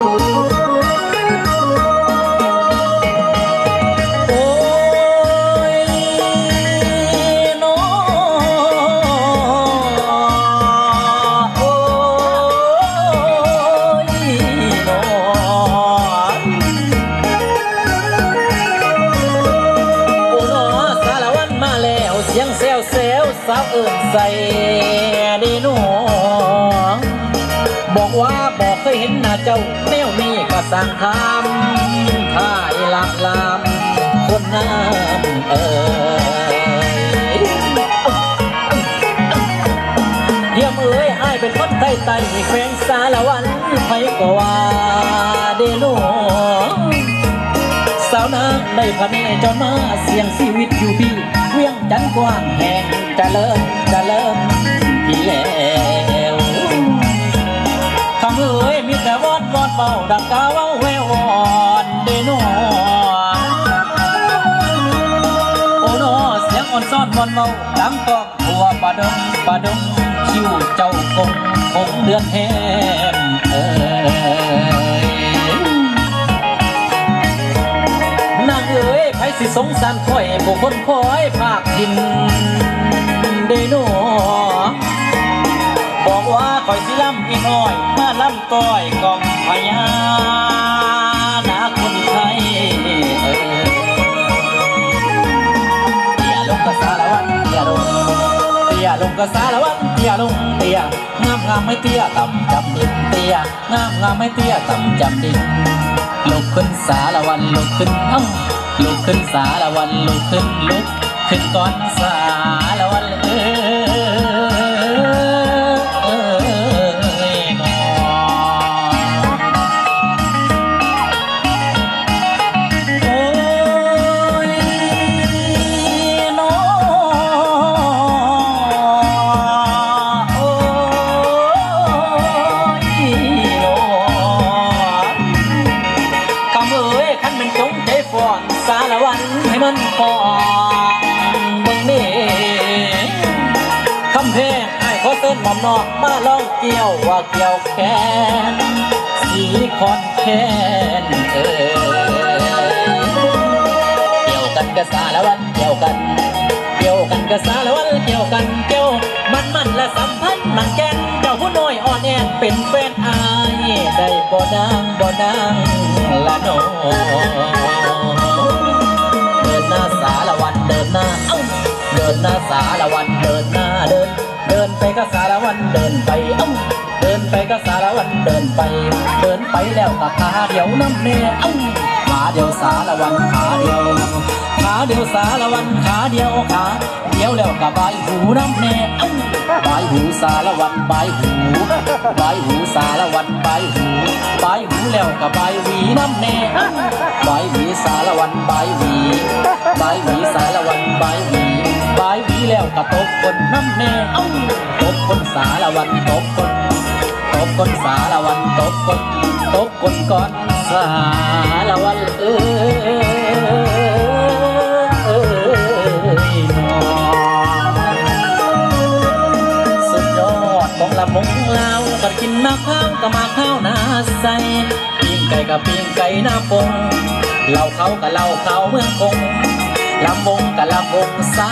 ารวันมาแล้วเสียงแซวแซวสาวเอิญใส่เดีหนอบอกว่าบอกเคยเห็นหน้าเจ้าแนวนี้ก็ สั่งทำท่ายลามลามคนน้ำเอ่ยเยี่ยมเอ้ยอ้ายเป็นคนไต้ไต้แขวงสารวันไผก็ว่าเดโนสาวนางได้พะเนจรมาเสียงชีวิตอยู่พี่ เวียงจันทน์กว้างแห่งจะเริ่มจะเริ่ม ดังกาเว้าแวววอนเดโนโอ้โนเสียงอ่อนซ่อนวอนเบาดังกองทัวปะดงปะดงคิวเจ้ากงคงเดือนแหมเอ้ยนางเอ้ยไผสิสงสารคอยผู้คนคอยภาคดินเดโนบอ ว่าคอยสิลำอีน้อย มาลำต้อยกองพญานาคนไทยเตียลงกระสารวันเตียลงเตียลงกระสารวันเตียลงเตียงามงามไม่เตียต่ำจำดินเตียงามงามไม่เตียต่ำจำดินลุกขึ้นสารวันลุกขึ้นเอ้าลุกขึ้นสารวันลุกขึ้นลุกขึ้นก่อนสาร นให้มันฟ้อนเบิ่งนี่คำเพลงไอ้ายขอเต้นหม่อมนอกมาลองเกี่ยวว่าเกี่ยวแขนสีคอนแคนเออเกี่ยวกันกะสาละวันเกี่ยวกัน เกี่ยวกันกะสาละวันเกี่ยวกันเกี่ยวมันมันและสัมพันธ์มันแกนเจ้าผู้น้อยอ่อนแอเป็นแฟนอายได้บ่นางบ่นางละโนเเดินหน้าเอ้าเดินหน้าสารวันเดินหน้าเดิน เดินไปก็สารวันเดินไปเอ้าเดินไปก็สารวันเดินไป เดินไปแล้วก็ขาเดียวน้ำเนเอ้าขาเดียวสารวันขาเดียวขาเดียวสารวันขาเดียวขาเดียวแล้วก็บายหูน้ำแน่เอ้าบหูสารวันใบหูใบหูสารวันบายหูบหู แล้วก็บายหวีน้ำแน่เอ้าบหวีสารวันใบหวีใบหวีสารวันใบหวีใบหวีแล้วก็ตบคนน้ำแน่เอ้าตบคนสารวันตบคนตบคนสารวันตบคนตบคนก่อนสารวันเอองสุดยอดของละมงลาวก็กินน้ำข้าวก็มาข้า ปิ้งไก่กับปิ้งไก่หน้าปงเหล่าเขากับเหล่าเขาเมืองคงลำวงกับลำวงสา